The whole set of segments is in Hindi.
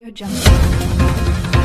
You're jumping.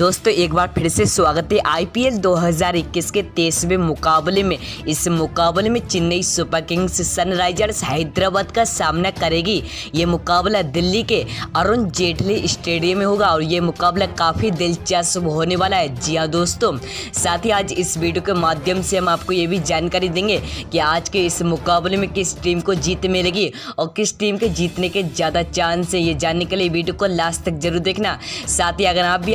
दोस्तों, एक बार फिर से स्वागत है आईपीएल 2021 के तेईसवें मुकाबले में। इस मुकाबले में Chennai Super Kings Sunrisers Hyderabad का सामना करेगी। ये मुकाबला दिल्ली के अरुण जेटली स्टेडियम में होगा और ये मुकाबला काफ़ी दिलचस्प होने वाला है। जी हाँ दोस्तों, साथ ही आज इस वीडियो के माध्यम से हम आपको ये भी जानकारी देंगे कि आज के इस मुकाबले में किस टीम को जीत मिलेगी और किस टीम के जीतने के ज़्यादा चांस है। ये जानने के लिए वीडियो को लास्ट तक ज़रूर देखना। साथ ही अगर आप भी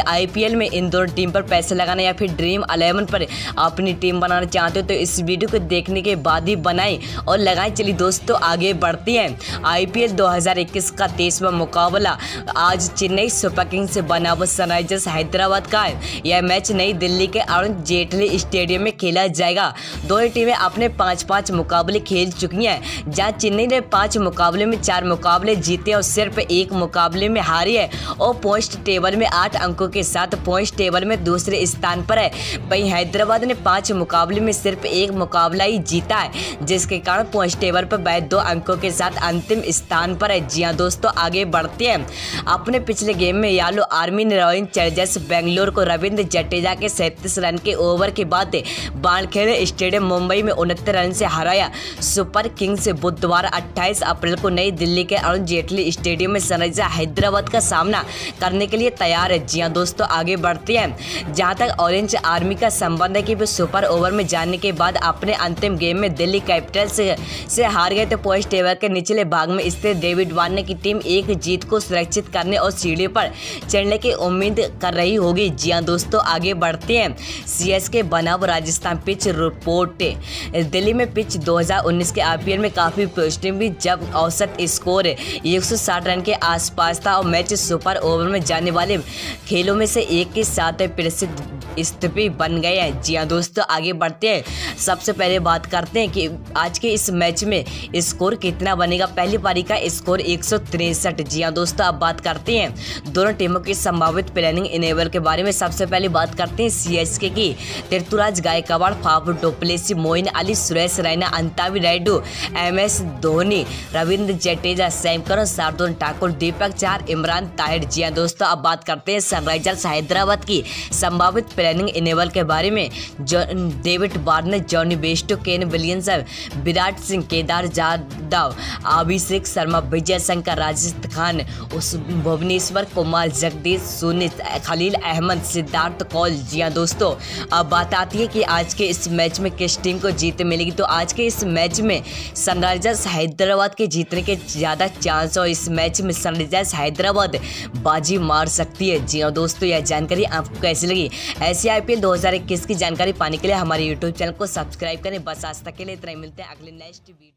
आईपीएल में इन दोनों टीम पर पैसे लगाना या फिर ड्रीम अलेवन पर अपनी टीम बनाना चाहते हो तो इस वीडियो को देखने के बाद ही बनाएँ और लगाएँ। चलिए दोस्तों, आगे बढ़ती हैं। आईपीएल 2021 का तेईसवा मुकाबला। आज चेन्नई सुपर किंग्स से सनराइजर्स हैदराबाद का है। यह मैच नई दिल्ली के अरुण जेटली स्टेडियम में खेला जाएगा। दोनों टीमें अपने पाँच पाँच मुकाबले खेल चुकी हैं, जहाँ चेन्नई ने पाँच मुकाबले में चार मुकाबले जीते और सिर्फ़ एक मुकाबले में हारी है और पोस्ट टेबल में आठ अंकों के साथ पॉइंट टेबल में दूसरे स्थान पर है। वहीं हैदराबाद ने पाँच मुकाबले में सिर्फ़ एक मुकाबला ही जीता है, जिसके कारण पॉइंट टेबल पर वह दो अंकों के साथ अंतिम स्थान पर है। जी हाँ दोस्तों, आगे बढ़ते हैं। अपने पिछले गेम में यालो आर्मी ने रॉयल चैलेंजर्स बेंगलोर को रविंद्र जडेजा के सैंतीस रन के ओवर के बाद बाणखेड़े स्टेडियम मुंबई में उनहत्तर रन से हराया। सुपर किंग्स बुधवार 28 अप्रैल को नई दिल्ली के अरुण जेटली स्टेडियम में सनराइजर हैदराबाद का सामना करने के लिए तैयार है। जी हाँ दोस्तों, आगे बढ़ते है। जहाँ तक ऑरेंज आर्मी का संबंध है कि वे सुपर ओवर में जाने के बाद अपने अंतिम गेम में दिल्ली कैपिटल्स से, हार गए तो पॉइंट टेबल के निचले भाग में स्थित डेविड वार्ने की टीम एक जीत को सुरक्षित करने और सीढ़ी पर चढ़ने की उम्मीद कर रही होगी। जी हाँ दोस्तों आगे बढ़ते हैं। सीएसके बनाव राजस्थान पिच रिपोर्ट। दिल्ली में पिच 2019 के आईपीएल में काफ़ी पॉजिटिव हुई जब औसत स्कोर 160 रन के आसपास था और मैच सुपर ओवर में जाने वाले खेलों में से एक के साथ प्रसिद्ध स्थिति बन गए हैं। जी हाँ दोस्तों, आगे बढ़ते हैं। सबसे पहले बात करते हैं कि आज के इस मैच में स्कोर कितना बनेगा? पहली पारी का स्कोर एक जी हाँ दोस्तों, अब बात करते हैं। दोनों टीमों की संभावित प्लानिंग इनेबल के बारे में। सबसे पहले बात करते हैं सीएसके की। Ruturaj Gaikwad, Faf Du Plessis, Moeen Ali, Suresh Raina, Ambati Rayudu M S Dhoni, Ravindra Jadeja Sam Curran Shardul Thakur, Deepak Chahar, Imran Tahir. जी हाँ दोस्तों, अब बात करते हैं सनराइजर्स हैदराबाद की। संभावित प्लानिंग इनेबल के बारे में David Warner Jonny Bairstow, Kane Williamson Virat Singh, Kedar Jadhav, Abhishek Sharma Vijay Shankar Rajesh Khan, उस भुवनेश्वर कुमार, जगदीश सुनीत, खलील अहमद, सिद्धार्थ कौल। जी हाँ दोस्तों, अब बात आती है कि आज के इस मैच में किस टीम को जीत मिलेगी? तो आज के इस मैच में सनराइजर्स हैदराबाद के जीतने के ज़्यादा चांस और इस मैच में सनराइजर्स हैदराबाद बाजी मार सकती है। जी हाँ दोस्तों, यह जानकारी आपको कैसी लगी? ऐसी आईपीएल 2021 की जानकारी पाने के लिए हमारे यूट्यूब चैनल को सब्सक्राइब करें। बस आज तक के लिए इतना ही। मिलते हैं अगले नेक्स्ट वीडियो